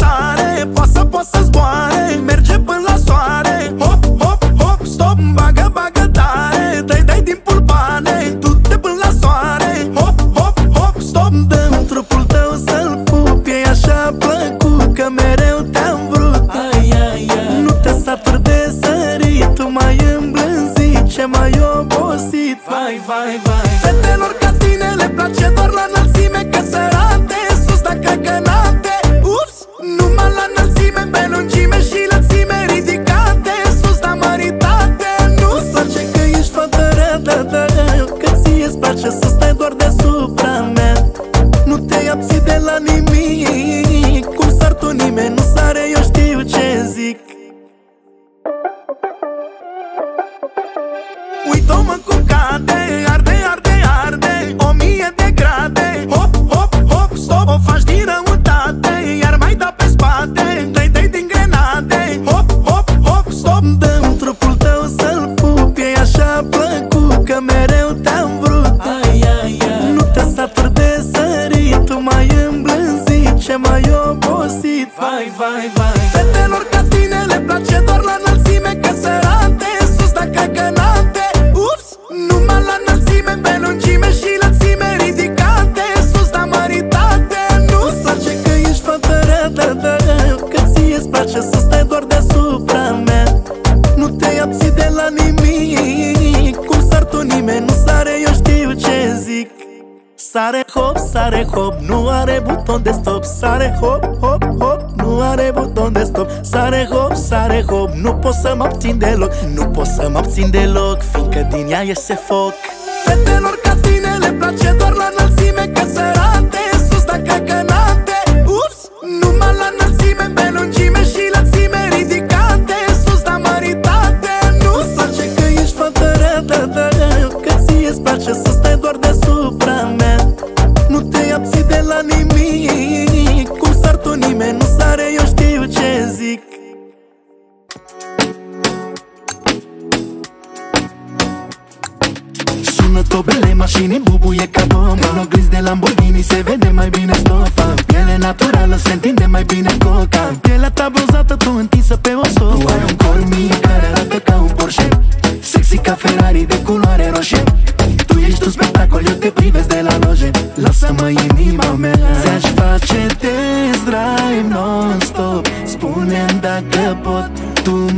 sare Poate să, poate să zboare ție-ți place să stai doar deasupra mea. Nu te abții de la nimic. Cum sar tu nimeni nu sare, eu știu ce zic. Uită-mă cum cade, arde, arde, arde O mie de grade. Hop, hop, hop, stop O faci din răutate Iar mai da pe spate Dai, dai din grenade. Hop, hop, hop, stop Dă-mi trupul tău să-l pup E așa plăcut Că mereu te-am vrut obosit Vai, vai, vai. Fetelor ca tine le place doar la Sare hop, sare hop, nu are buton de stop. Sare hop, hop, hop, nu are buton de stop. Sare hop, sare hop, nu pot să mă abțin deloc. Nu pot să mă abțin deloc, fiindcă din ea iese foc. Fetelor ca tine le place doar la înălțime Că sărate tobele, mașini bubuie ca bomba. În oglinzi de Lamborghini se vede mai bine stofa. Piele naturală se întinde mai bine coca. Pielea ta bronzată, tu întinsă pe o sofa Tu ai un corp mic care arată ca un Porsche. Sexy ca Ferrari de culoare roșie. Tu ești un spectacol, eu te privesc de la loje. Lasă-mă inima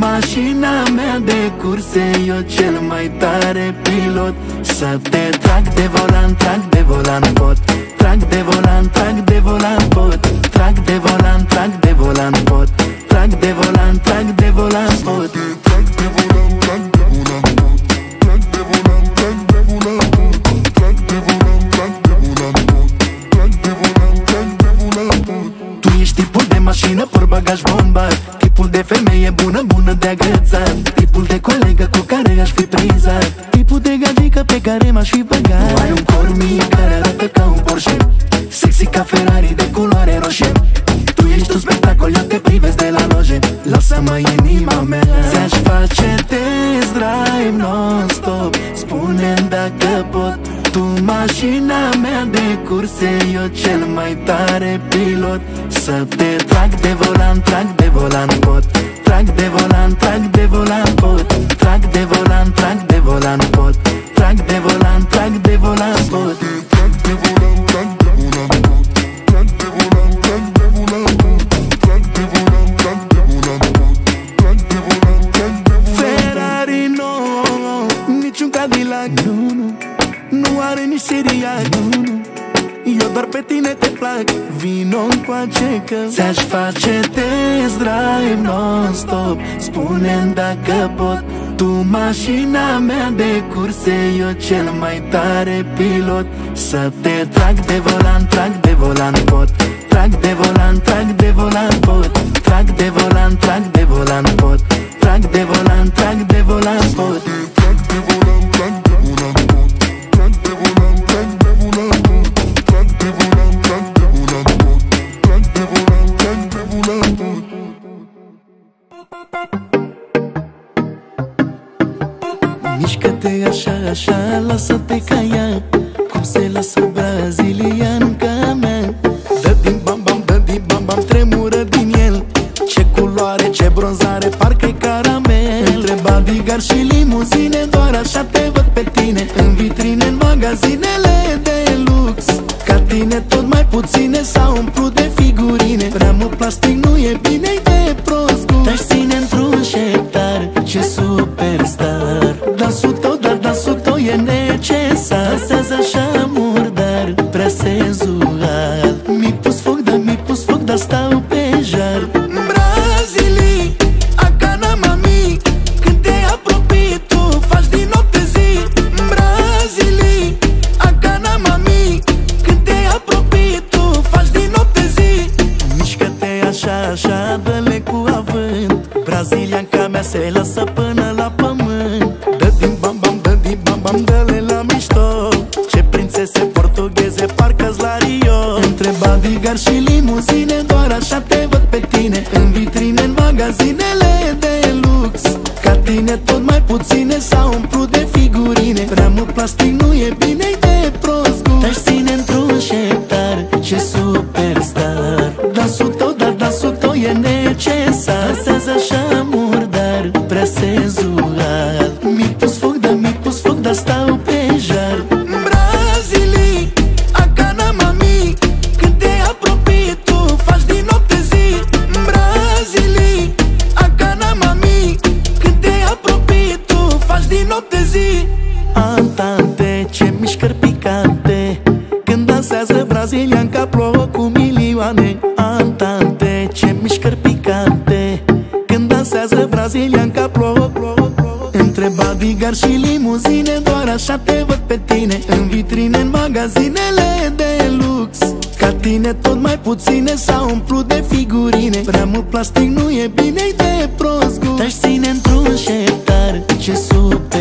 mașina mea de curse Eu cel mai tare pilot. Să te trag de volan, trag de volan pot. Trag de volan, trag de volan pot. Trag de volan, trag de volan pot. Trag de volan, trag de volan pot Tipul de femeie bună, bună de agățat Tipul de colegă cu care aș fi prizat Tipul de gagică pe care m-aș fi băgat. Tu ai un corp mic care arată ca un Porsche. Sexy ca Ferrari de culoare roșie. Tu ești un spectacol, eu te privesc de la loje. Lasă-mă inima mea. Ți-aș face test drive non-stop. Spune-mi dacă pot. Tu mașina mea de curse Eu cel mai tare pilot. Să te trag de volan, trag de wala nang încoace că Ți-aș face test drive non-stop. Spune-mi dacă pot Tu mașina mea de curse Eu cel mai tare pilot. Să te trag de volan, trag de volan pot Trag de volan, trag de volan pot Trag de volan, așa Lasă-te caia, ea Cum se lasă brazilianca mea Dă din bam-bam, dă din bam-bam Tremură din el. Ce culoare, ce bronzare Parcă-i caramel. Între bodyguard și limuzine Doar așa te văd pe tine. În vitrine, în magazinele de lux. Ca tine tot mai puține S-au umplut de figurine. Prea mult plastic nu e bine-i senzual Mi pus foc, dar mi pus foc, dar stau pe jar. Brazilii Acana mami Când te apropii tu Faci din noapte zi. Brazilii Acana mami Când te apropii tu Faci din noapte zi. Mișcă-te așa, așa Dă-le cu avânt. Brazilianca mea se lasă până bodyguard și limuzine Doar așa te văd pe tine. În vitrine, în magazinele Antante, ce mișcări picante. Când dansează brazilianca plouă cu milioane. Antante, ce mișcări picante. Când dansează brazilianca plouă, plouă, plouă. Între bodyguard și limuzine Doar așa te văd pe tine. În vitrine, în magazinele de lux. Ca tine tot mai puține S-au umplut de figurine. Prea mult plastic nu e bine, de prost gust. Te-aș ține într-un șeptar Ce superstar